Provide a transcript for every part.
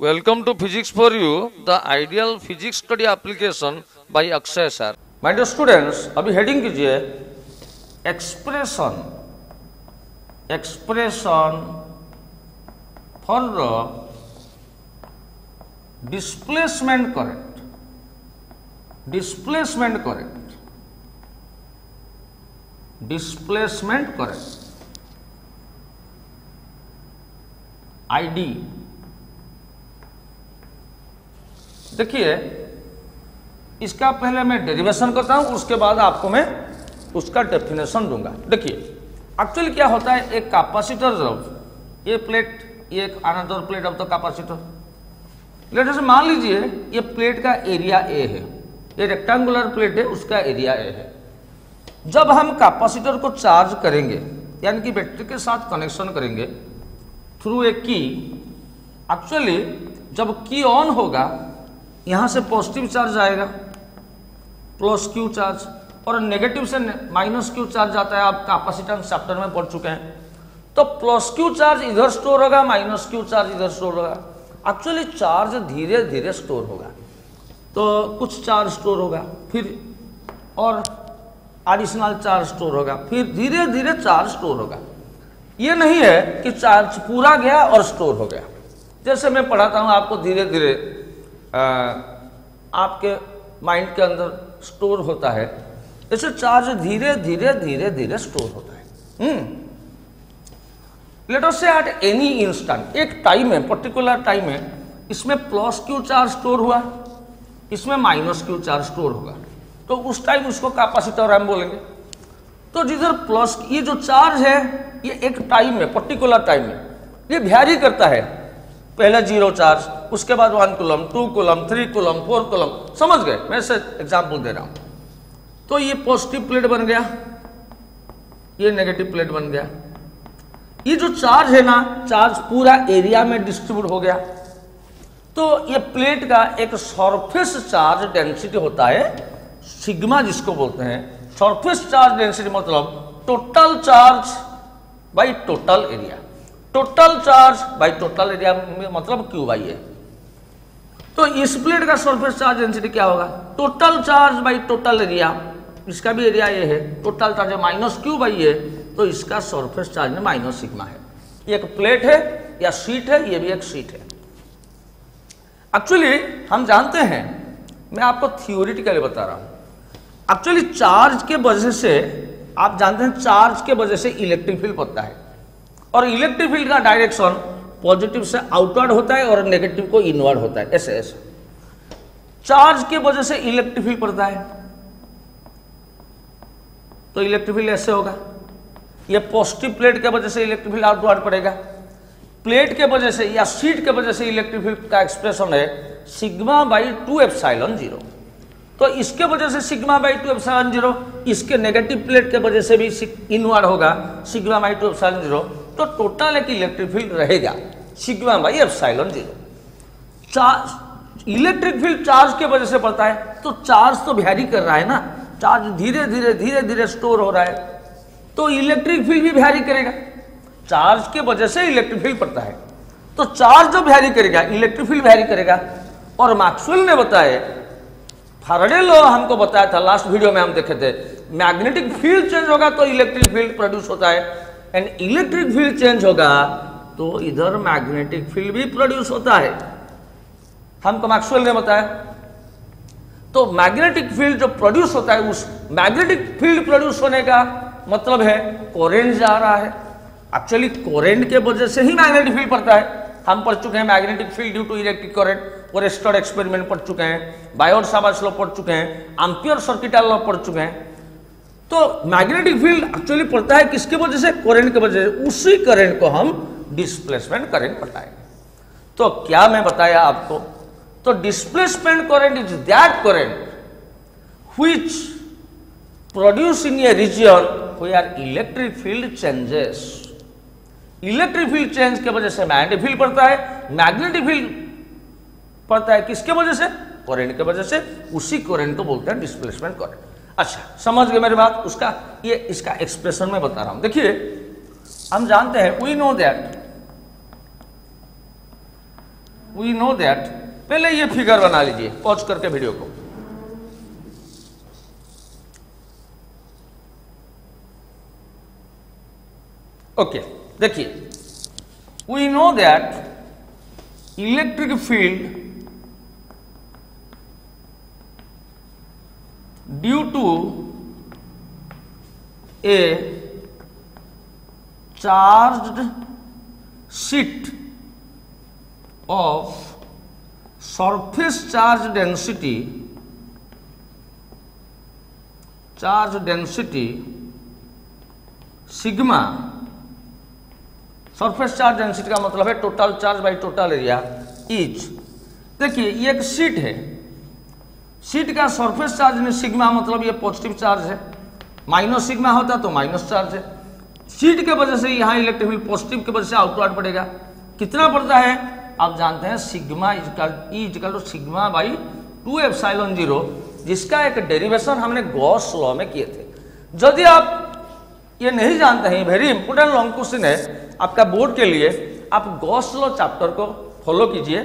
Welcome to Physics for You, the ideal physics study application by Akshay sir. My dear students, अभी heading कीजिए expression expression for the displacement current displacement current displacement current ID देखिए, इसका पहले मैं derivation करता हूँ, उसके बाद आपको मैं उसका डेफिनेशन दूँगा। देखिए एक्चुअली क्या होता है, एक कैपेसिटर जब, ये प्लेट ये एक another plate of the capacitor letter मान लीजिए, ये प्लेट का एरिया ए है। ये रेक्टेंगुलर प्लेट है, उसका एरिया ए है। जब हम कैपेसिटर को चार्ज करेंगे, यानी कि बैटरी के साथ कनेक्शन करेंगे थ्रू ए की एक्चुअली जब की ऑन होगा यहाँ से पॉजिटिव चार्ज आएगा, प्लस क्यू चार्ज, और नेगेटिव से माइनस क्यू चार्ज आता है, आप कैपेसिटेंस चैप्टर में पढ़ चुके हैं। तो प्लस क्यू चार्ज इधर स्टोर होगा, माइनस क्यू चार्ज इधर स्टोर होगा। एक्चुअली चार्ज धीरे धीरे स्टोर होगा। तो कुछ चार्ज स्टोर होगा, फिर और एडिशनल चार्ज स्टोर होगा, फिर धीरे धीरे चार्ज स्टोर होगा। ये नहीं है कि चार्ज पूरा गया और स्टोर हो गया। जैसे मैं पढ़ाता हूँ, आपको धीरे धीरे आपके माइंड के अंदर स्टोर होता है। ऐसे चार्ज धीरे धीरे धीरे धीरे स्टोर होता है। Let's say at any instant एक टाइम है पर्टिकुलर टाइम है, इसमें प्लस क्यू चार्ज स्टोर हुआ, इसमें माइनस क्यू चार्ज स्टोर होगा। तो उस टाइम उसको कैपेसिटर हम बोलेंगे। तो जिधर प्लस ये जो चार्ज है, ये एक टाइम में पर्टिकुलर टाइम में ये वैरी करता है। पहले ज़ीरो चार्ज उसके बाद one column two column three column four column समझ गए? मैं से एग्ज़ाम्पल दे रहा हूँ। तो ये पॉजिटिव प्लेट बन गया। ये नेगेटिव प्लेट बन गया। ये जो चार्ज है ना चार्ज पूरा एरिया में डिस्ट्रीब्यूट हो गया। तो ये प्लेट का एक सरफेस चार्ज डेंसिटी होता है सिग्मा जिसको बोलते हैं। सरफेस चार्ज डेंसिटी मतलब total charge by total area total charge by total area में मतलब क्यू बाई है। तो इस प्लेट का सरफेस चार्ज डेंसिटी क्या होगा? Total charge by total area इसका भी एरिया ये है। टोटल चार्ज है माइनस क्यू बाई है तो इसका सरफेस चार्ज में माइनस सिग्मा है। ये एक प्लेट है, या सीट है, ये भी एक सीट है। एक्चुअली हम जानते हैं, मैं आपको थियोरिटिकली बता रहा हूँ। एक्चुअली चार्ज के वजह से, आप जानते हैं चार्ज के वजह से इलेक्ट्रिक फ़ील्ड बनता है। और इलेक्ट्रिक फ़ील्ड का डायरेक्शन पॉजिटिव से आउटवर्ड होता है और नेगेटिव को इनवर्ड होता है। ऐसे ऐसे। चार्ज के वजह से इलेक्ट्रिक फ़ील्ड पड़ता है। तो इलेक्ट्रिक फ़ील्ड ऐसे होगा। ये पॉजिटिव प्लेट के वजह से इलेक्ट्रिक फ़ील्ड आउटवर्ड पड़ेगा। प्लेट के वजह से या सीट के वजह से इलेक्ट्रिक फ़ील्ड का एक्सप्रेशन है sigma by two epsilon zero तो इसके वजह से sigma by two epsilon zero इसके नेगेटिव प्लेट के वजह से भी इनवर्ड होगा sigma by two epsilon zero तो टोटल एक इलेक्ट्रिक फ़ील्ड रहेगा। Sigma by epsilon zero. Charge electric field charge के वजह से पड़ता है तो चार्ज तो वैरी कर रहा है ना। चार्ज धीरे धीरे धीरे धीरे स्टोर हो रहा है तो इलेक्ट्रिक फ़ील्ड भी वैरी करेगा। चार्ज के वजह से इलेक्ट्रिक फ़ील्ड पड़ता है। तो चार्ज जो वैरी करेगा इलेक्ट्रिक फ़ील्ड वैरी करेगा। और मैक्सवेल ने बताया, फैराडे लॉ हमको बताया था लास्ट वीडियो में हम देखे थे मैग्नेटिक फ़ील्ड चेंज होगा तो इलेक्ट्रिक फ़ील्ड प्रोड्यूस होता है। एंड इलेक्ट्रिक फ़ील्ड चेंज होगा तो इधर मैग्नेटिक फ़ील्ड भी प्रोड्यूस होता है। हमको मैक्सवेल ने बताया। तो मैग्नेटिक फ़ील्ड जो प्रोड्यूस होता है, उस मैग्नेटिक फ़ील्ड प्रोड्यूस होने का मतलब है कोरेंट जा रहा है। एक्चुअली कोरेंट के वजह से ही मैग्नेटिक फ़ील्ड पड़ता है। हम पढ़ चुके हैं magnetic field due to electric current और एक्सपेरिमेंट पढ़ चुके हैं बायोट साबास लॉ पढ़ चुके हैं आम्पियर सर्किटल लॉ पढ़ चुके हैं। तो मैग्नेटिक फ़ील्ड एक्चुअली पड़ता है किसके वजह से? करेंट के वजह से। उसी करेंट को हम डिस्प्लेसमेंट करंट बताएँगे। तो क्या मैं बताया आपको? तो displacement current is that current which produce in a region where electric field changes electric field change के वजह से मैग्नेटिक फ़ील्ड पड़ता है। मैग्नेटिक फ़ील्ड पड़ता है किसके वजह से? करेंट के वजह से। उसी करेंट को बोलते हैं डिस्प्लेसमेंट करंट अच्छा समझ गए मेरी बात? उसका, ये, इसका एक्सप्रेशन में बता रहा हूँ। देखिए, हम जानते हैं we know that we know that पहले ये फिगर बना लीजिए पॉज करके वीडियो को। ओके देखिए we know that electric field due to a charge sheet of surface charge density charge density sigma surface charge density का मतलब है total charge by total area etch देखिए, ये एक सीट है। शीट का सरफेस चार्ज में सिग्मा मतलब ये पॉजिटिव चार्ज है। माइनस सिग्मा होता तो माइनस चार्ज है। सीट के वजह से यहाँ इलेक्ट्रिक फ़ील्ड पॉजिटिव के वजह से आउटवर्ड पड़ेगा कितना पड़ता है? आप जानते हैं sigma equal equal to sigma by two epsilon zero जिसका एक डेरिवेशन हमने गॉस लॉ में किए थे। यदि आप ये नहीं जानते हैं वेरी इंपोर्टेंट लॉन्ग क्वेश्चन है, आपका बोर्ड के लिए आप गॉस लॉ चैप्टर को फॉलो कीजिए।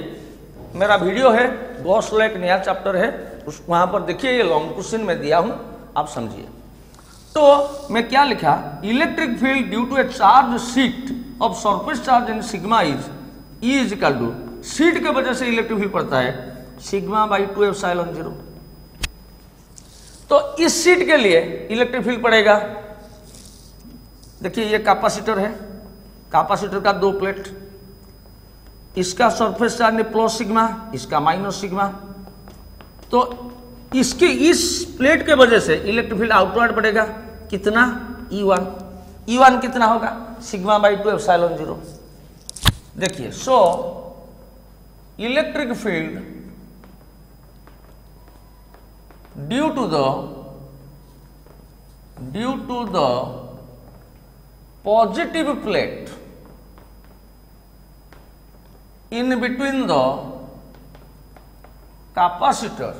मेरा वीडियो है गॉस लॉ एक नया चैप्टर है। उस वहाँ पर देखिए ये लॉन्ग क्वेश्चन में दिया हूँ, आप समझिए। तो मैं क्या लिखा? Electric field due to a charge sheet of surface charge in sigma is is equal to sheet के वजह से इलेक्ट्रिक फ़ील्ड पड़ता है sigma by two epsilon zero तो इस सीट के लिए इलेक्ट्रिक फ़ील्ड पड़ेगा। देखिए ये कैपेसिटर है। कैपेसिटर का दो प्लेट इसका सरफेस चार्ज प्लस सिग्मा इसका माइनस सिग्मा तो इसके इस प्लेट के वजह से इलेक्ट्रिक फ़ील्ड आउटवर्ड बढ़ेगा। कितना? ई वन ई वन कितना होगा? Sigma by two F zero देखिए so electric field due to the due to the positive plate in between the capacitor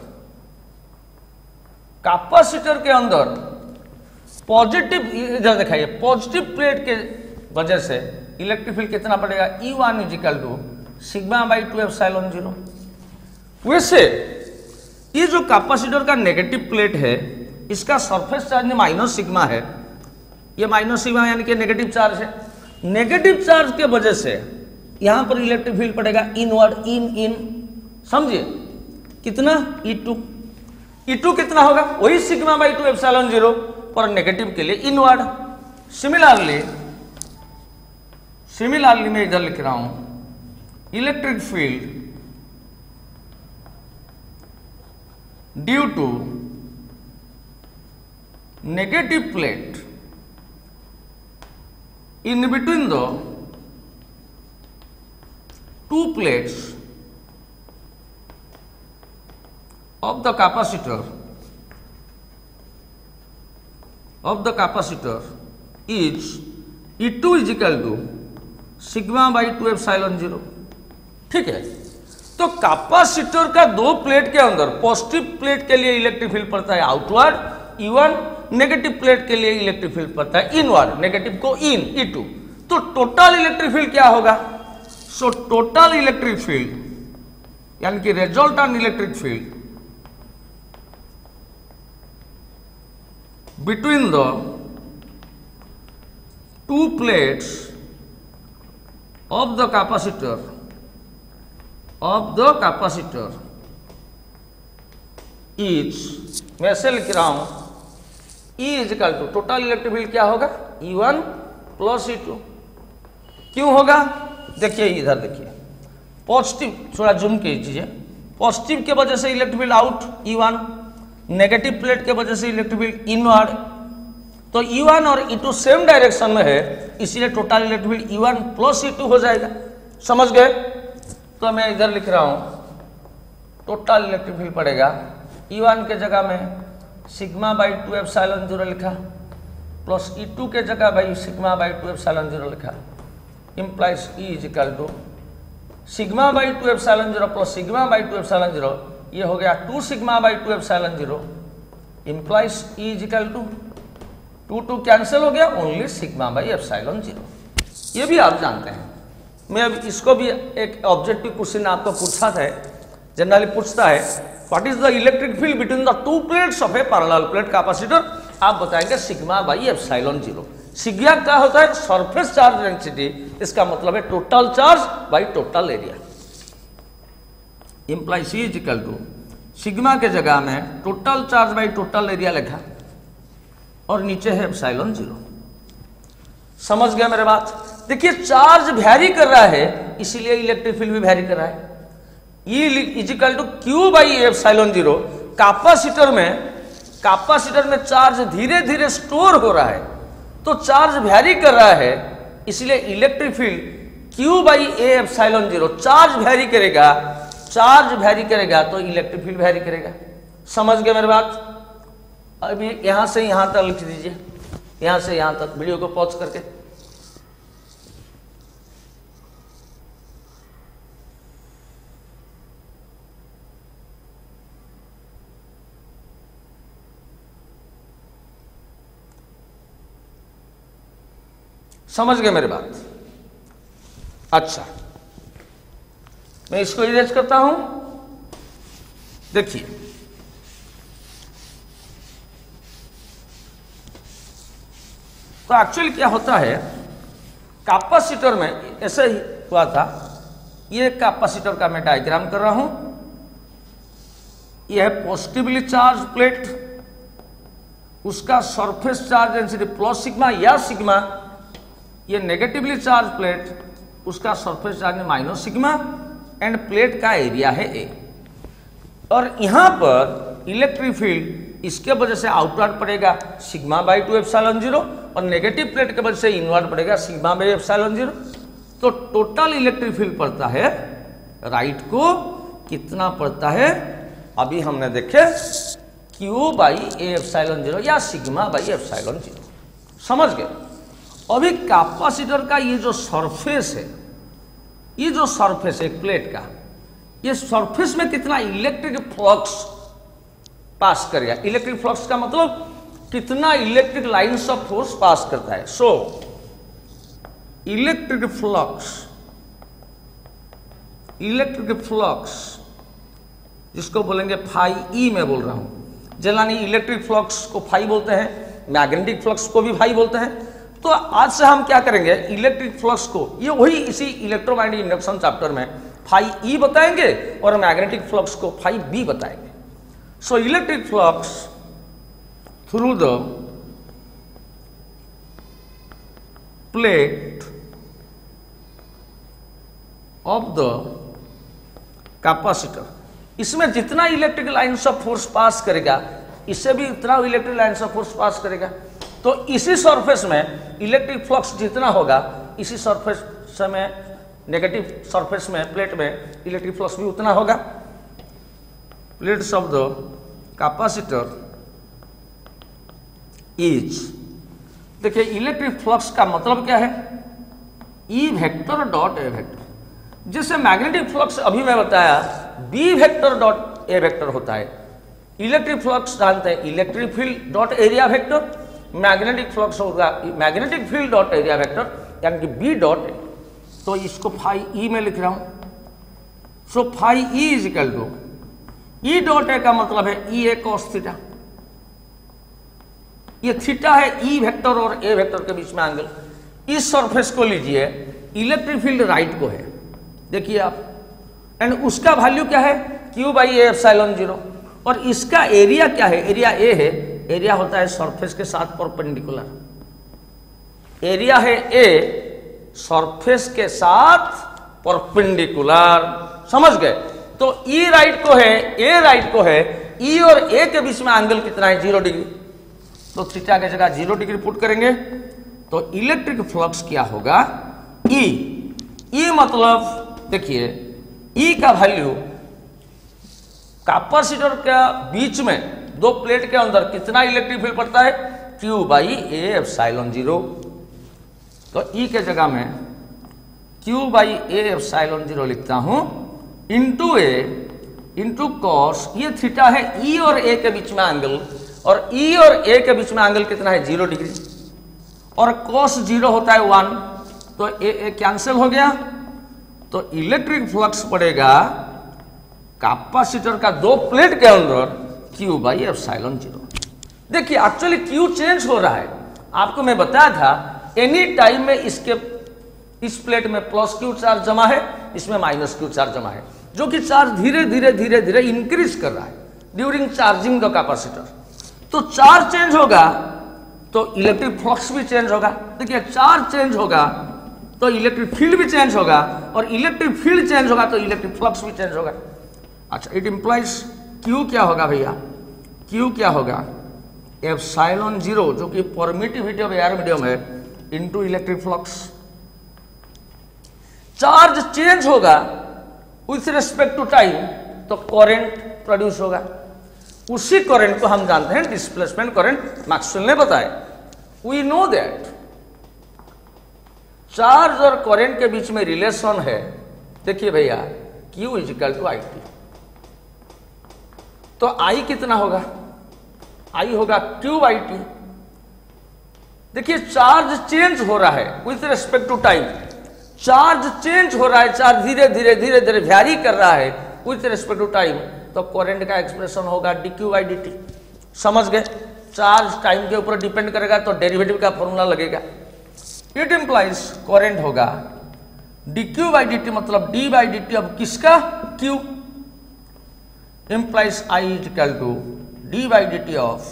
capacitor के अंदर पॉजिटिव इधर दिखाइए पॉजिटिव प्लेट के वजह से इलेक्ट्रिक फ़ील्ड कितना पड़ेगा E one equal to sigma by two epsilon zero वैसे, ये जो कैपेसिटर का नेगेटिव प्लेट है, इसका सरफेस चार्ज माइनस सिग्मा है। ये माइनस सिग्मा यानी कि नेगेटिव चार्ज है। नेगेटिव चार्ज के वजह से यहाँ पर इलेक्ट्रिक फ़ील्ड पड़ेगा इनवर्ड इन इन समझिए? कितना? ई टू ई टू कितना होगा? वही sigma by two epsilon zero पर नेगेटिव के लिए इनवर्ड सिमिलरली सिमिलरली मैं इधर लिख रहा हूँ। Electric field due to negative plate in between the two plates of the capacitor, of the capacitor is E2 is equal to sigma by two epsilon zero ठीक है? तो कैपेसिटर का दो प्लेट के अंदर पॉजिटिव प्लेट के लिए electric field पड़ता है आउटवर्ड इवन नेगेटिव प्लेट के लिए इलेक्ट्रिक फ़ील्ड पड़ता है इनवर्ड नेगेटिव को इन ई टू तो टोटल इलेक्ट्रिक फ़ील्ड क्या होगा? सो टोटल इलेक्ट्रिक फ़ील्ड यानी कि resultant electric field between the two plates of the capacitor, of the capacitor is, मैं ऐसे लिख रहा हूँ E is equal to total electric field क्या होगा? E1 one plus E two क्यों होगा? देखिए इधर देखिए। पॉजिटिव थोड़ा जूम कीजिए। पॉजिटिव के वजह से electric field out E1 negative plate के वजह से इलेक्ट्रिक फ़ील्ड इनवर्ड तो E1 और E2 सेम डायरेक्शन में है, इसलिए total electric field E1 plus E2 हो जाएगा। समझ गए? तो मैं इधर लिख रहा हूँ टोटल इलेक्ट्रिक फ़ील्ड पड़ेगा। E1 के जगह में sigma by two epsilon zero लिखा प्लस E2 के जगह by sigma by two epsilon zero लिखा। Implies E is equal to sigma by two epsilon zero plus sigma by two epsilon zero ये हो गया two sigma by two epsilon zero. Implies E is equal to two two cancel हो गया only sigma by epsilon zero. ये भी आप जानते हैं। मैं अब इसको भी एक ऑब्जेक्टिव क्वेश्चन आपको पूछा था जनरली पूछता है what is the electric field between the two plates of a parallel plate capacitor आप बताएँगे सिग्मा बाई एफ़ एप्सिलॉन ज़ीरो। सिग्मा क्या होता है? सरफेस चार्ज डेंसिटी इसका मतलब है total charge by total area implies C is equal to sigma के जगह में total charge by total area लिखा। और नीचे है एप्सिलॉन ज़ीरो समझ गया मेरे बात? देखिए चार्ज वैरी कर रहा है, इसीलिए इलेक्ट्रिक फ़ील्ड भी वैरी कर रहा है। E is equal to Q by epsilon zero capacitor में कैपेसिटर में चार्ज धीरे धीरे स्टोर हो रहा है। तो चार्ज वैरी कर रहा है, इसलिए electric field Q by A epsilon zero charge vary करेगा चार्ज वैरी करेगा तो इलेक्ट्रिक फ़ील्ड वैरी करेगा। समझ गए मेरी बात? अभी यहाँ से यहाँ तक लिख दीजिए। यहाँ से यहाँ तक वीडियो को पॉज करके। समझ गए मेरी बात? अच्छा। मैं इसको इरेज करता हूँ। देखिए। तो एक्चुअली क्या होता है? कैपेसिटर में, ऐसे ही हुआ था। ये कैपेसिटर का मैं डायग्राम कर रहा हूँ। यह है पॉजिटिवली चार्ज प्लेट उसका surface charge density plus sigma या सिग्मा ये नेगेटिवली चार्ज प्लेट उसका surface charge minus sigma and plate का एरिया है ए और यहाँ पर इलेक्ट्रिक फ़ील्ड इसके वजह से आउटवर्ड पड़ेगा sigma by two epsilon zero और नेगेटिव प्लेट के वजह से इनवर्ड पड़ेगा सिग्मा बाई एप्सिलॉन ज़ीरो तो टोटल इलेक्ट्रिक फ़ील्ड पड़ता है राइट को कितना पड़ता है? अभी हमने देखे Q by A epsilon zero या सिग्मा बाई एप्सिलॉन ज़ीरो समझ गए? अभी कैपेसिटर का ये जो सरफेस है ये जो सरफेस है प्लेट का, ये सरफेस में कितना इलेक्ट्रिक फ्लक्स पास करेगा इलेक्ट्रिक फ्लक्स का मतलब कितना electric lines of force pass करता है। So electric flux electric flux जिसको बोलेंगे फाई ई में बोल रहा हूँ। जलानी इलेक्ट्रिक फ्लक्स को फाई बोलते हैं मैग्नेटिक फ्लक्स को भी फाई बोलते हैं। तो आज से हम क्या करेंगे? इलेक्ट्रिक फ्लक्स को, ये वही इसी इलेक्ट्रोमैग्नेटिक इंडक्शन चैप्टर में फाइव ई बताएँगे और मैग्नेटिक फ्लक्स को फाइव बी बताएँगे। So electric flux through the plate of the capacitor इसमें जितना electric lines of force pass करेगा, इससे भी उतना electric lines of force pass करेगा। तो इसी सरफेस में इलेक्ट्रिक फ्लक्स जितना होगा, इसी सरफेस में नेगेटिव सरफेस में प्लेट में इलेक्ट्रिक फ्लक्स भी उतना होगा। प्लेट शब्द कैपेसिटर इज़ देखिए इलेक्ट्रिक फ्लक्स का मतलब क्या है? E vector dot A vector जैसे मैग्नेटिक फ्लक्स अभी मैं बताया B vector dot A vector होता है। इलेक्ट्रिक फ्लक्स जानते हैं electric field dot area vector magnetic flux होगा magnetic field dot area vector यानी कि बी डॉट तो इसको फाई ई में लिख रहा हूँ। So phi E is equal to E dot A का मतलब है ई ए कॉस थीटा ये थीटा है ई e वेक्टर और ए वेक्टर के बीच में एंगल इस सरफेस को लीजिए इलेक्ट्रिक फ़ील्ड राइट को है। देखिए आप। एंड उसका वैल्यू क्या है? क्यू बाई ए एफ़ ज़ीरो और इसका एरिया क्या है? एरिया ए है। एरिया होता है सरफेस के साथ परपेंडिकुलर। एरिया है ए सरफेस के साथ परपेंडिकुलर। समझ गए? तो ई e राइट को है ए राइट को है ई e और ए के बीच में एंगल कितना है? ज़ीरो डिग्री तो थीटा की जगह ज़ीरो डिग्री पुट करेंगे। तो इलेक्ट्रिक फ्लक्स क्या होगा? ई e. ई मतलब देखिए ई का वैल्यू कैपेसिटर के बीच में दो प्लेट के अंदर कितना इलेक्ट्रिक फ़ील्ड पड़ता है? Q by A epsilon zero तो ई के जगह में Q by A epsilon zero लिखता हूँ इंटू ए इंटू कॉस ये थीटा है ई और ए के बीच में एंगल और ई और ए के बीच में एंगल कितना है? ज़ीरो डिग्री और कॉस ज़ीरो होता है वन तो ए ए कैंसिल हो गया. तो इलेक्ट्रिक फ्लक्स पड़ेगा कैपेसिटर का दो प्लेट के अंदर Q by epsilon zero देखिए एक्चुअली क्यू चेंज हो रहा है? आपको मैं बताया था एनी टाइम में इसके, इस प्लेट में प्लस क्यू चार्ज जमा है? इसमें माइनस क्यू चार्ज जमा है? जो कि चार्ज धीरे धीरे धीरे धीरे इंक्रीज कर रहा है ड्यूरिंग चार्जिंग द कैपेसिटर तो चार्ज चेंज होगा तो इलेक्ट्रिक फ्लक्स भी चेंज होगा। देखिए चार्ज चेंज होगा तो इलेक्ट्रिक फ़ील्ड भी चेंज होगा, और इलेक्ट्रिक फ़ील्ड चेंज होगा तो इलेक्ट्रिक फ्लक्स भी चेंज होगा। अच्छा इट इंप्लाइज क्यू क्या होगा भैया? क्यू क्या होगा? एफ़ साइलॉन ज़ीरो जो कि परमिटिविटी ऑफ़ एयर मीडियम है into electric flux charge change होगा विथ रेस्पेक्ट टू टाइम तो करंट प्रोड्यूस होगा। उसी करंट को हम जानते हैं डिस्प्लेसमेंट करंट मैक्सवेल ने बताया। वी नो दैट चार्ज और करंट के बीच में रिलेशन है। देखिए भैया, Q is equal to I t तो I कितना होगा? I होगा Q बाई टी देखिए चार्ज चेंज हो रहा है with respect to time charge change हो रहा है चार्ज धीरे धीरे धीरे धीरे वैरी कर रहा है विथ रेस्पेक्ट टू टाइम तो करंट का एक्सप्रेशन होगा d Q by d t समझ गए? चार्ज टाइम के ऊपर डिपेंड करेगा तो डेरिवेटिव का फॉर्मूला लगेगा. इट इंप्लाइज करंट होगा d Q by d t मतलब डी बाई डी टी अब किसका? Q implies I is equal to d by d t of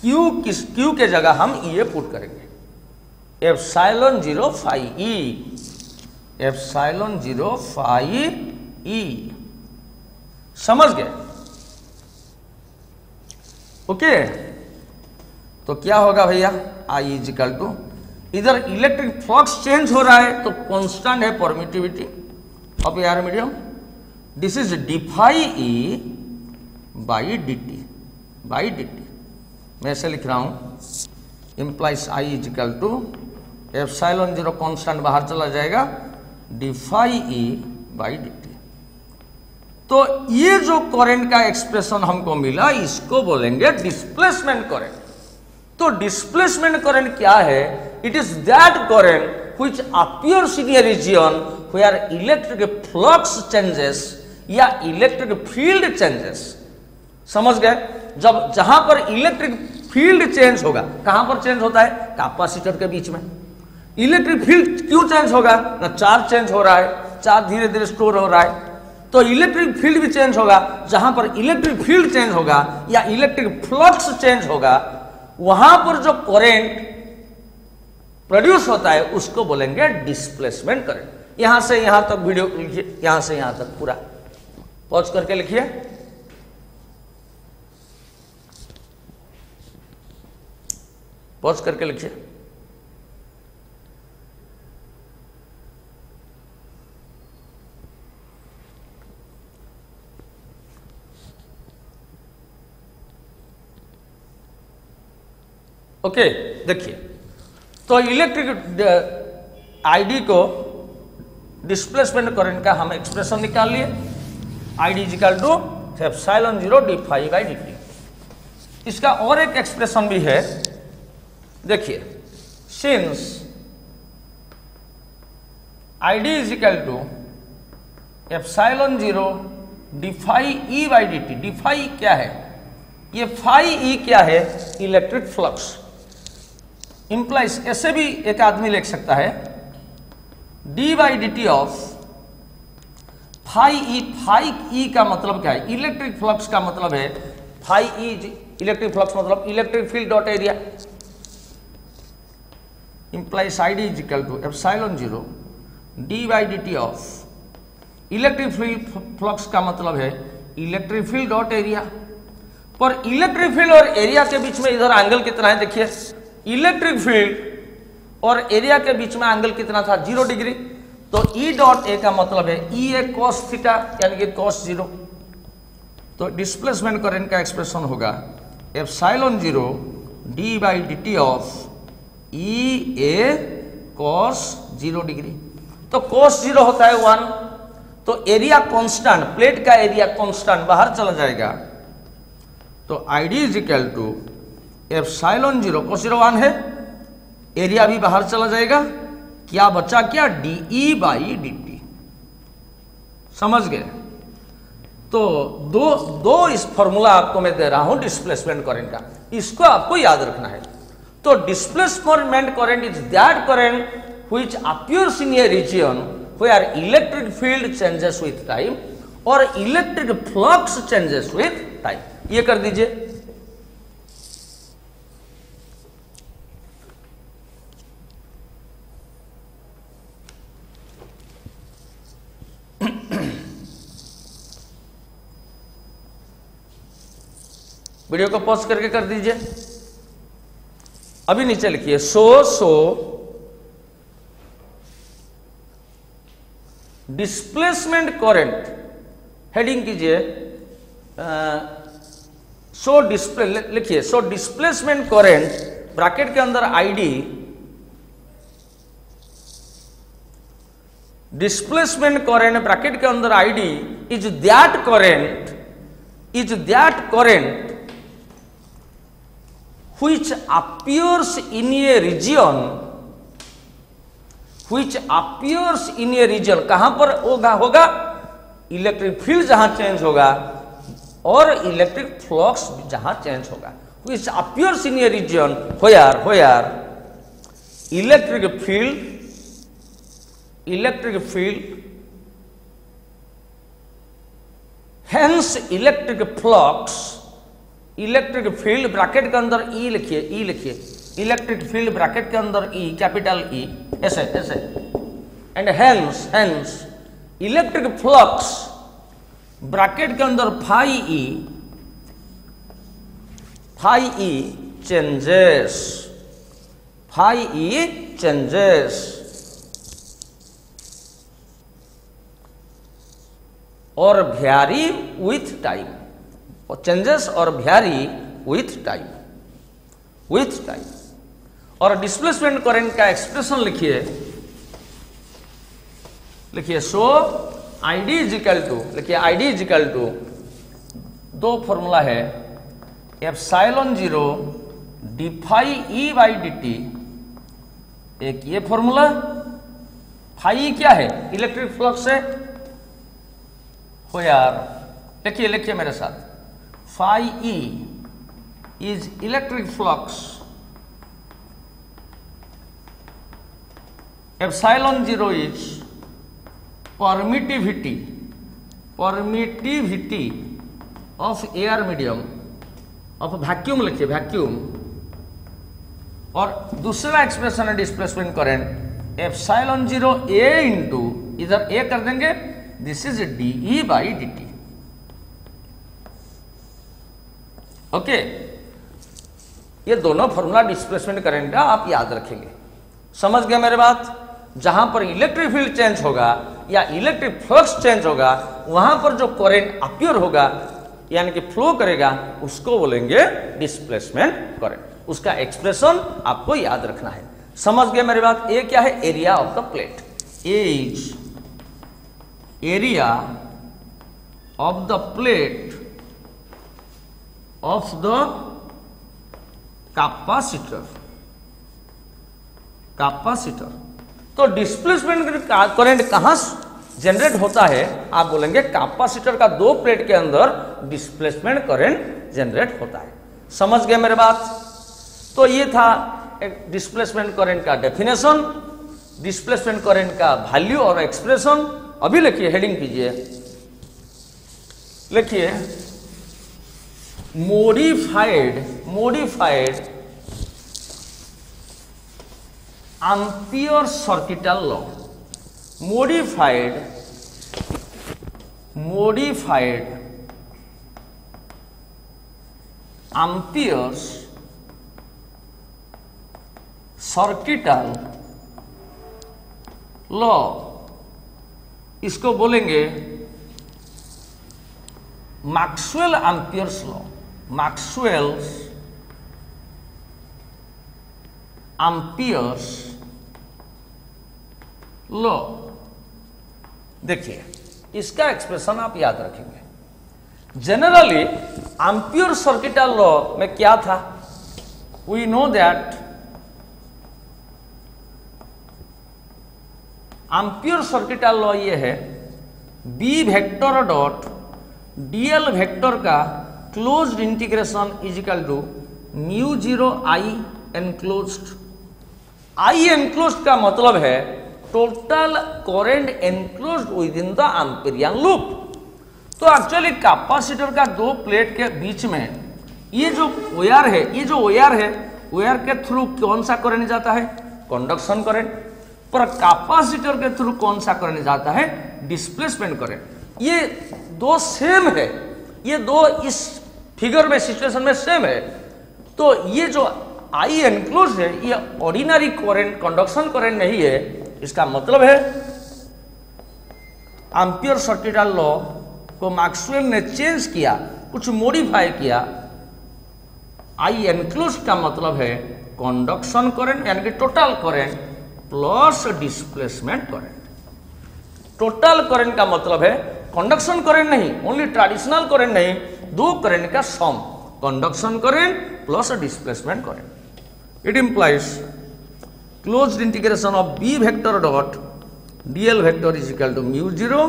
Q किस क्यू के जगह हम ये पुट करेंगे। Epsilon zero phi E epsilon zero phi E समझ गए? ओके? तो क्या होगा भैया? आई इजिकल टू इधर इलेक्ट्रिक फ्लक्स चेंज हो रहा है तो कांस्टेंट है permittivity of air medium this is d phi E by d t by d t मैं ऐसे लिख रहा हूँ implies I is equal to epsilon zero constant बाहर चला जाएगा d phi E by d t तो ये जो करंट का एक्सप्रेशन हमको मिला, इसको बोलेंगे डिस्प्लेसमेंट करंट तो डिस्प्लेसमेंट करंट क्या है? It is that current which appears in a region where electric flux changes या इलेक्ट्रिक फ़ील्ड चेंजेस समझ गए? जब, जहाँ पर इलेक्ट्रिक फ़ील्ड चेंज होगा, कहाँ पर चेंज होता है? कैपेसिटर के बीच में। इलेक्ट्रिक फ़ील्ड क्यों चेंज होगा? ना चार्ज चेंज हो रहा है चार्ज धीरे धीरे स्टोर हो रहा है। तो इलेक्ट्रिक फ़ील्ड भी चेंज होगा। जहाँ पर इलेक्ट्रिक फ़ील्ड चेंज होगा या इलेक्ट्रिक फ्लक्स चेंज होगा, वहाँ पर जो करेंट प्रोड्यूस होता है, उसको बोलेंगे डिस्प्लेसमेंट करेंट यहाँ से यहाँ तक वीडियो यहाँ से यहाँ तक पूरा। पॉज करके लिखिए। पॉज करके लिखिए। ओके, देखिए। तो इलेक्ट्रिक आईडी को डिस्प्लेसमेंट करंट का हम एक्सप्रेशन निकाल लिए। I D is equal to epsilon zero d phi by d t इसका और एक एक्सप्रेशन भी है। देखिए since I D is equal to epsilon zero d phi E by d t d phi क्या है? ये फाइव ई क्या है? इलेक्ट्रिक फ्लक्स इंप्लाइज ऐसे भी एक आदमी लिख सकता है। D by d t of phi E phi E का मतलब क्या है? इलेक्ट्रिक फ्लक्स का मतलब है फाइव ई इलेक्ट्रिक फ्लक्स मतलब electric field dot area. I D is equal to epsilon zero d by d t of electric field flux का मतलब है इलेक्ट्रिक फ़ील्ड डॉट एरिया पर इलेक्ट्रिक फ़ील्ड और area के बीच में इधर एंगल कितना है? देखिए इलेक्ट्रिक फ़ील्ड और एरिया के बीच में एंगल कितना था? ज़ीरो डिग्री तो ई डॉट ए का मतलब है ई ए कॉस थीटा यानी कि कॉस ज़ीरो तो डिस्प्लेसमेंट करंट का एक्सप्रेशन होगा epsilon zero d by d t of E A cos zero degree तो कॉस ज़ीरो होता है वन तो एरिया कांस्टेंट प्लेट का एरिया कांस्टेंट बाहर चला जाएगा। तो I D is equal to epsilon zero cos zero one है। एरिया भी बाहर चला जाएगा। क्या बचा क्या डीई बाई डी टी। समझ गए? तो दो दो इस फॉर्मूला आपको मैं दे रहा हूँ डिस्प्लेसमेंट करेंट का। इसको आपको याद रखना है। तो displacement current is that current which appears in a region where electric field changes with time और electric flux changes with time ये कर दीजिए। वीडियो को पॉज करके कर दीजिए। अभी नीचे लिखिए, so so displacement current heading कीजिए सो डिस्प्ले लिखिए, सो डिस्प्लेसमेंट करंट ब्रैकेट के अंदर आईडी डिस्प्लेसमेंट करंट ब्रैकेट के अंदर I D is that current is that current which appears in a region which appears in a region कहाँ पर होगा होगा इलेक्ट्रिक फ़ील्ड जहाँ चेंज होगा और इलेक्ट्रिक फ्लक्स जहाँ चेंज होगा which appears in a region where where electric field electric field hence electric flux electric field bracket के अंदर ई e लिखिए ई e लिखिए। इलेक्ट्रिक फ़ील्ड ब्रैकेट के अंदर ई कैपिटल ई ऐसे ऐसे। And hence hence electric flux bracket के अंदर phi E phi E changes phi E changes और भ्यारी विथ टाइम चेंजेस और vary with time with time और डिस्प्लेसमेंट करंट का एक्सप्रेशन लिखिए। लिखिए so I D is equal to लिखिए I D is equal to दो formula है epsilon zero d phi E by d t एक ये फॉर्मूला फाई क्या है? इलेक्ट्रिक फ्लक्स है। हो यार लिखिए लिखिए मेरे साथ। Phi E is electric flux epsilon 0 is permittivity permittivity of air medium of vacuum लिखिए vacuum और दूसरा एक्सप्रेशन है displacement current epsilon zero A into इधर ए कर देंगे this is d E by d t okay ये दोनों formula displacement current का आप याद रखेंगे। समझ गए मेरे बात? जहाँ पर इलेक्ट्रिक फ़ील्ड चेंज होगा या इलेक्ट्रिक फ्लक्स चेंज होगा, वहाँ पर जो करेंट अप्योर होगा, यानी कि फ्लो करेगा, उसको बोलेंगे डिस्प्लेसमेंट करेंट उसका एक्सप्रेशन आपको याद रखना है। समझ गए मेरी बात? ये क्या है? Area of the plate as area of the plate of the capacitor. Capacitor तो डिस्प्लेसमेंट करंट कहाँ जनरेट होता है? आप बोलेंगे कैपेसिटर का दो प्लेट के अंदर डिस्प्लेसमेंट करंट जनरेट होता है। समझ गए मेरे बात? तो ये था एक डिस्प्लेसमेंट करंट का डेफिनेशन डिस्प्लेसमेंट करंट का वैल्यू और एक्सप्रेशन अभी लिखिए हेडिंग कीजिए। लिखिए। modified modified ampere circuital law modified modified amperes circuital law इसको बोलेंगे Maxwell Ampere's law Maxwell's Ampere's law देखिए, इसका एक्सप्रेशन आप याद रखेंगे। जनरली एम्प्योर सर्किटल लॉ में क्या था? We know that Ampere circuital law ये है B vector dot dl vector का closed integration is equal to mu zero I enclosed I enclosed का मतलब है total current enclosed within the Amperian loop तो एक्चुअली कैपेसिटर का दो plate के बीच में ये जो वायर है, ये जो वायर है वायर के थ्रू कौन सा करंट जाता है? कंडक्शन करंट पर कैपेसिटर के थ्रू कौन सा करंट जाता है? डिस्प्लेसमेंट करंट ये दो सेम है। ये दो इस फिगर में सिचुएशन में सेम है। तो ये जो आई एनक्लोज है, ये ऑर्डिनरी करंट कंडक्शन करंट नहीं है, इसका मतलब है एम्पियर सर्किटल लॉ को मैक्सवेल ने चेंज किया, कुछ मॉडिफाई किया। आई एनक्लोज का मतलब है कंडक्शन करेंट यानी कि total current plus displacement current total current का मतलब है कंडक्शन करेंट नहीं ओनली ट्रेडिशनल करेंट नहीं। दो करंट का sum. Conduction current plus displacement current it implies closed integration of B vector dot dl vector is equal to mu zero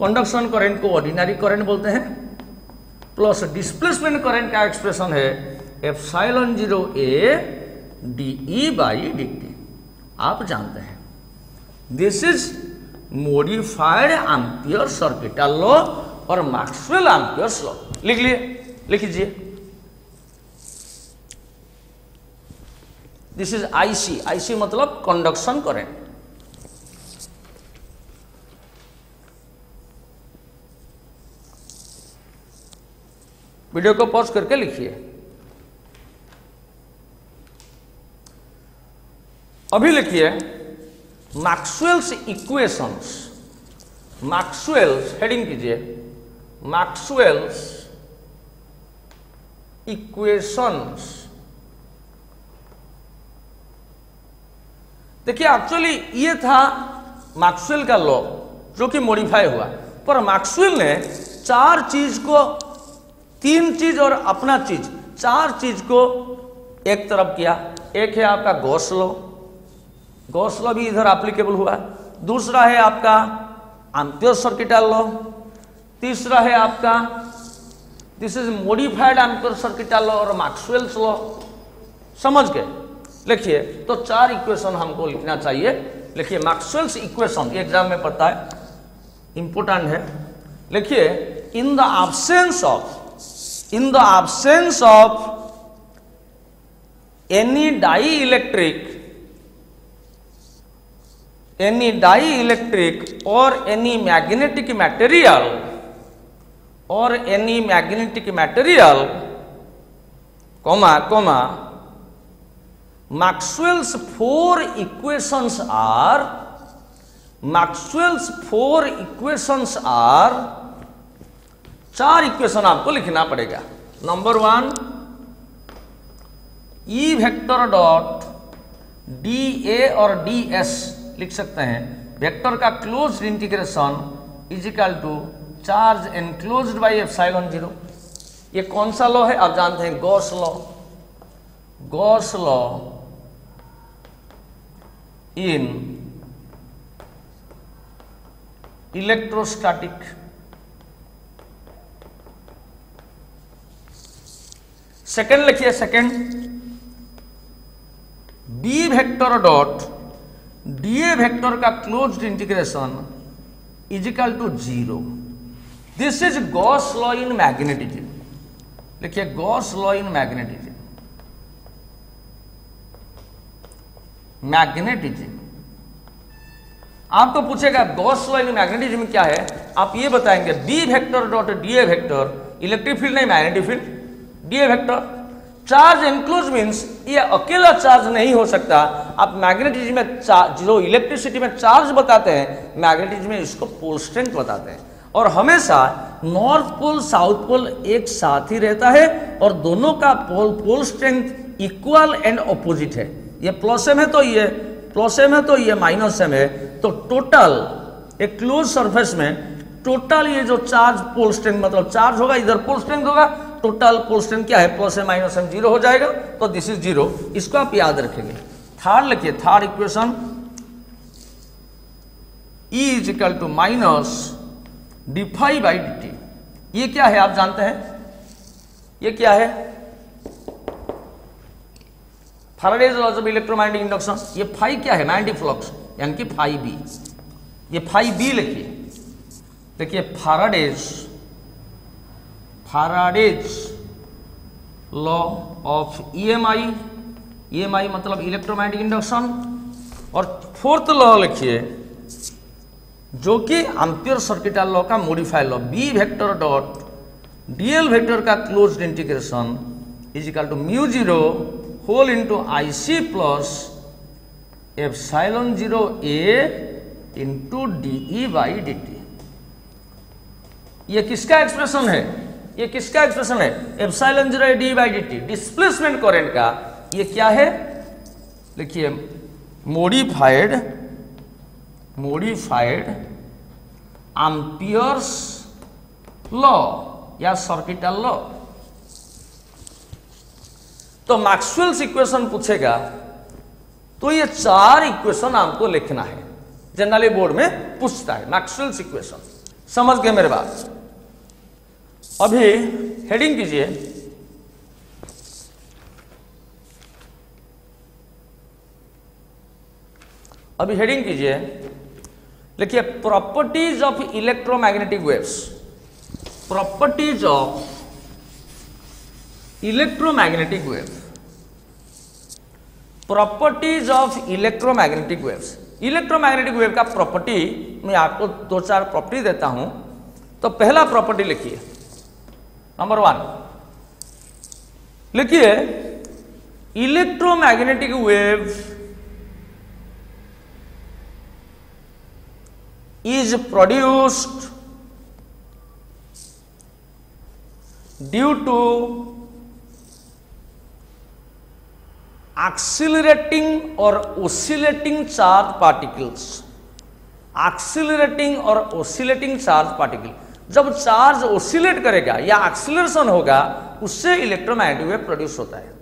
conduction current को ordinary current बोलते हैं। Plus displacement current का expression है epsilon zero A d E by d t आप जानते हैं। This is modified Ampere circuital law और Maxwell Ampere's law लिख लिए। लिख लीजिए दिस इज़ आईसी आईसी मतलब कंडक्शन करेंट वीडियो को पॉज करके लिखिए। अभी लिखिए मैक्सवेल्स इक्वेशंस मैक्सवेल्स हेडिंग कीजिए। मैक्सवेल्स इक्वेशंस देखिए एक्चुअली ये था मैक्सवेल का लॉ जो कि मॉडिफाई हुआ। पर मैक्सवेल ने चार चीज़ को, तीन चीज़ और अपना चीज़, चार चीज़ को एक तरफ़ किया। एक है आपका गौस लॉ गौस लॉ भी इधर एप्लीकेबल हुआ। दूसरा है आपका एम्पियर सर्किटल लॉ तीसरा है आपका this is modified Ampere circuital law और मैक्सवेल्स लॉ समझ गए? लिखिए तो चार इक्वेशन हमको लिखना चाहिए। लिखिए मैक्सवेल्स इक्वेशन एग्ज़ाम में पता है इंपोर्टेंट है। लिखिए in the absence of in of any dielectric any dielectric और any magnetic material or any magnetic material comma comma maxwell's four equations are maxwell's four equations are चार equation आपको लिखना पड़ेगा number one E vector dot d A और D S लिख सकते हैं vector का close integration is equal to charge enclose by epsilon zero ये कौन सा लॉ है? आप जानते हैं Gauss law Gauss law in electrostatic second लिखिए second B vector dot dA vector का closed integration is equal to zero this is Gauss law in magnetism लिखिए Gauss law in magnetism magnetism आपको पूछेगा गॉस लॉ इन मैग्नेटिज्म क्या है? आप ये बताएँगे B vector dot dA vector electric field नहीं magnetic field D A vector charge enclose means ये अकेला चार्ज नहीं हो सकता। आप मैग्नेटिज्म में जो इलेक्ट्रिसिटी में चार्ज बताते हैं मैग्नेटिज्म में इसको पोल स्ट्रेंथ बताते हैं। और हमेशा नॉर्थ पोल, साउथ पोल एक साथ ही रहता है और दोनों का pole pole strength equal and opposite है। ये प्लस एम है तो ये, प्लस एम है तो ये माइनस एम है। तो टोटल, एक क्लोज सरफेस में टोटल ये जो चार्ज पोल स्ट्रेंथ मतलब चार्ज होगा, इधर पोल स्ट्रेंथ होगा, टोटल पोल स्ट्रेंथ क्या है? Plus M minus M zero हो जाएगा। तो दिस इज़ ज़ीरो इसको आप याद रखेंगे। थर्ड लिखिए। Third equation E is equal to minus d phi by d t ये क्या है, आप जानते हैं? ये क्या है? Faraday's laws of electromagnetic induction ये फाई क्या है? मैग्नेटिक फ्लक्स यानी कि फाई बी ये फाई बी लिखिए। देखिए Faraday's Faraday's law of EMI EMI मतलब इलेक्ट्रोमैग्नेटिक इंडक्शन और फोर्थ लॉ लिखिए। जो कि एम्पियर सर्किटल लॉ का modified law. B vector dot dl vector का close integration is equal to mu zero whole into I C plus epsilon zero A into d by d t ये किसका expression है? ये किसका expression है? Epsilon zero A d by d displacement current का। ये क्या है? देखिए मोडिफाइड मोडिफाइड एम्पियर्स लॉ या सर्किटल लॉ तो मैक्सवेल्स इक्वेशन पूछेगा तो ये चार इक्वेशन आपको लिखना है। जनरली बोर्ड में पूछता है मैक्सवेल्स इक्वेशन समझ गए मेरे बात अभी हेडिंग कीजिए। अभी हेडिंग कीजिए। लिखिए properties of electromagnetic waves properties of electromagnetic wave properties of electromagnetic waves electromagnetic wave का प्रॉपर्टी मैं आपको दो चार प्रॉपर्टी देता हूँ। तो पहला प्रॉपर्टी लिखिए। नंबर वन लिखिए electromagnetic wave is produced due to accelerating or oscillating charge particles. Accelerating और ओसिलेटिंग चार्ज पार्टिकल जब चार्ज ओसिलेट करेगा या एक्सिलरेशन होगा, उससे इलेक्ट्रोमैग्नेटिक वेव प्रोड्यूस होता है।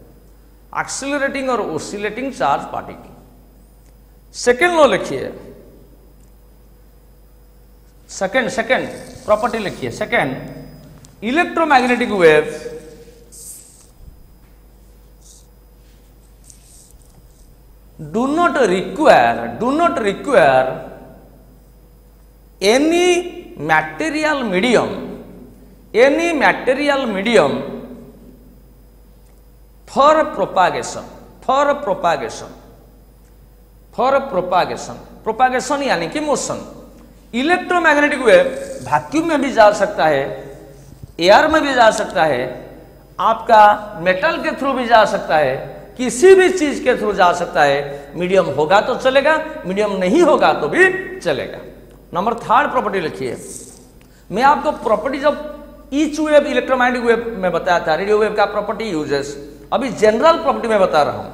एक्सिलरेटिंग और ओसिलेटिंग चार्ज पार्टिकल सेकेंड लो लिखिए। सेकेंड सेकेंड प्रॉपर्टी लिखिए second electromagnetic wave do not require do not require any material medium any material medium for propagation for propagation for propagation propagation यानी कि motion electromagnetic wave vacuum में भी जा सकता है, एयर में भी जा सकता है, आपका मेटल के थ्रू भी जा सकता है, किसी भी चीज़ के थ्रू जा सकता है, मीडियम होगा तो चलेगा, मीडियम नहीं होगा तो भी चलेगा। नंबर थर्ड प्रॉपर्टी लिखिए। मैं आपको properties of each wave electromagnetic wave में बताया था रेडियो वेव का प्रॉपर्टी यूजेस अभी जनरल प्रॉपर्टी में बता रहा हूँ।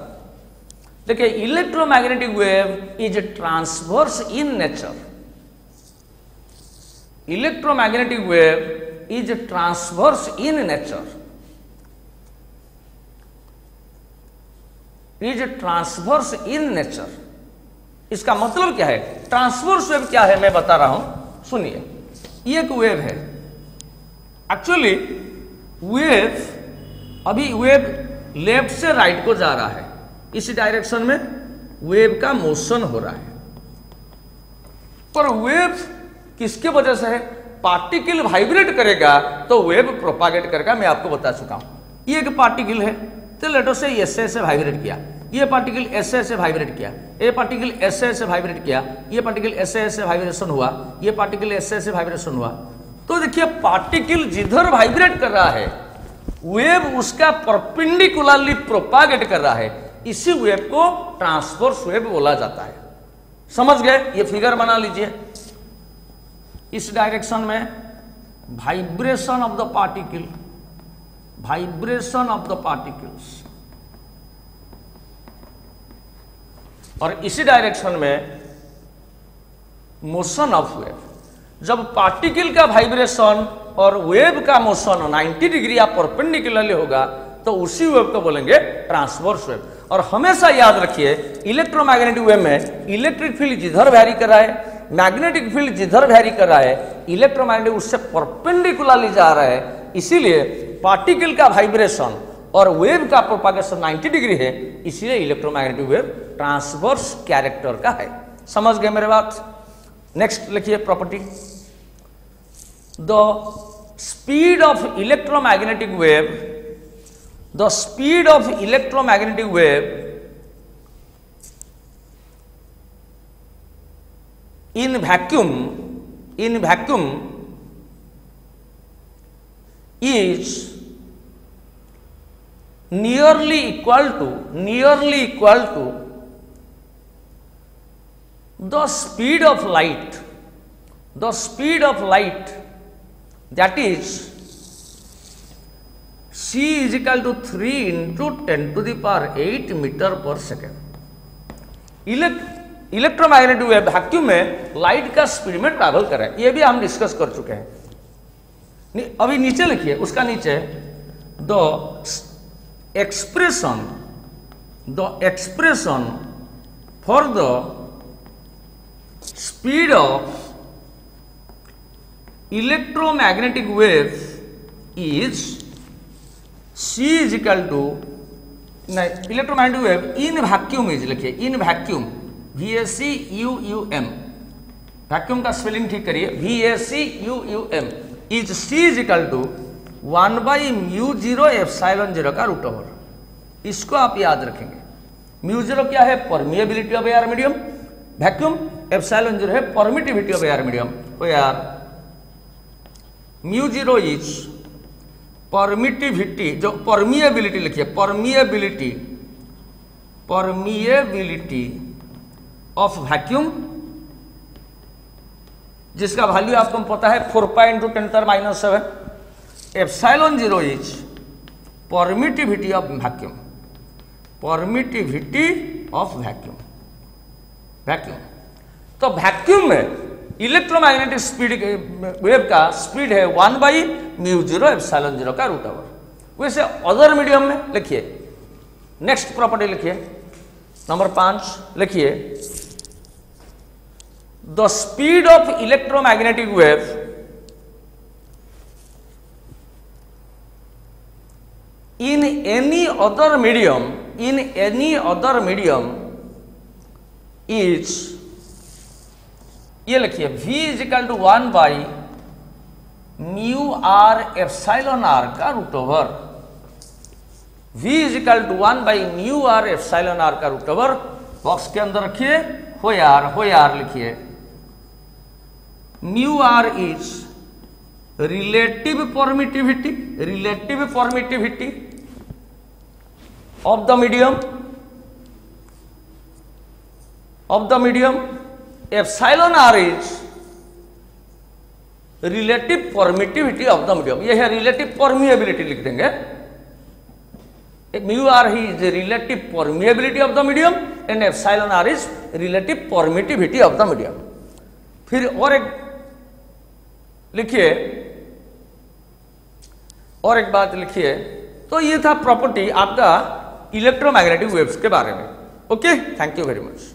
देखिए electromagnetic wave is transverse in nature electromagnetic wave is transverse in nature. Is transverse in nature इसका मतलब क्या है? ट्रांसवर्स वेव क्या है? मैं बता रहा हूँ। सुनिए। ये एक वेव है। एक्चुअली वेव अभी वेव लेफ़्ट से राइट को जा रहा है। इस डायरेक्शन में वेव का मोशन हो रहा है। पर वेव किसके वजह से है पार्टिकल वाइब्रेट करेगा तो वेव प्रोपागेट करेगा मैं आपको बता चुका हूँ ये एक पार्टिकल है तो लेटो से एस से वाइब्रेट किया ये पार्टिकल ऐसे ऐसे वाइब्रेट किया ये पार्टिकल ऐसे ऐसे वाइब्रेट किया ये पार्टिकल ऐसे ऐसे वाइब्रेशन हुआ ये पार्टिकल एस ऐसे वाइब्रेशन हुआ तो देखिए पार्टिकल जिधर वाइब्रेट कर रहा है वेव उसका परपेंडिकुलरली प्रोपागेट कर रहा है इसी वेव को ट्रांसफोर्स वेव बोला जाता है समझ गए ये फिगर बना लीजिए इस डायरेक्शन में vibration of the particle vibration of the particles और इसी डायरेक्शन में मोशन ऑफ़ वेव जब पार्टिकल का वाइब्रेशन और वेव का मोशन 90 डिग्री या परपेंडिकुलरली होगा तो उसी वेव को बोलेंगे ट्रांसवर्स वेव और हमेशा याद रखिए इलेक्ट्रोमैग्नेटिक वेव में इलेक्ट्रिक फ़ील्ड जिधर वैरी कर रहा है मैग्नेटिक फ़ील्ड जिधर वैरी कर रहा है इलेक्ट्रोमैग्नेटिक उससे परपेंडिकुलरली जा रहा है, इसीलिए पार्टिकल का वाइब्रेशन और वेव का प्रोपागेशन 90 डिग्री है, इसीलिए इलेक्ट्रोमैग्नेटिक वेव ट्रांसवर्स कैरेक्टर का है। समझ गए मेरे बात? नेक्स्ट लिखिए property the speed of electromagnetic wave the speed of electromagnetic wave in vacuum in vacuum is nearly equal to nearly equal to the speed of light the speed of light that is c is equal to 3 into 10 to the power 8 meter per second. Elect electromagnetic wave vacuum में light का speed में travel कर। रहा है ये भी हम discuss कर चुके हैं। अभी नीचे लिखिए, उसका नीचे the expression the expression for the speed of electromagnetic wave is C is equal to नहीं electromagnetic wave in vacuum is लिखिए in vacuum V S C U U M vacuum का स्पेलिंग ठीक करिए. V S C U U M is C is equal to one by mu zero epsilon zero का root over इसको आप याद रखेंगे. Mu zero क्या है? Permeability of air medium vacuum epsilon zero है परमिटिविटी ऑफ़ एयर मीडियम तो यार म्यू ज़ीरो इज़ परमिटिविटी जो परमिएबिलिटी लिखिए परमिएबिलिटी परमिएबिलिटी ऑफ़ वैक्यूम जिसका वैल्यू आपको पता है four point into ten minus seven epsilon zero is permittivity of vacuum permittivity of vacuum vacuum तो वैक्यूम में इलेक्ट्रोमैग्नेटिक स्पीड वेव का स्पीड है one by mu zero epsilon zero का root over वैसे अदर मीडियम में, लिखिए. Next property लिखिए. Number पाँच, लिखिए. The speed of electromagnetic wave in any other medium, in any other medium is, ये लिखिए, v is equal to one by mu R epsilon R का root over v is equal to one by mu R epsilon R का root over box के अंदर रखिए, हो यार हो यार लिखिए। Mu R is relative permittivity relative permittivity of the medium of the medium F epsilon R is relative permittivity of the medium यह है रिलेटिव परमिएबिलिटी लिख देंगे। Mu R he is relative permeability of the medium and epsilon R is relative permittivity of the medium फिर और एक लिखिए। और एक बात लिखिए। तो ये था प्रॉपर्टी आपका इलेक्ट्रोमैग्नेटिक वेव्स के बारे में। Okay? Thank you very much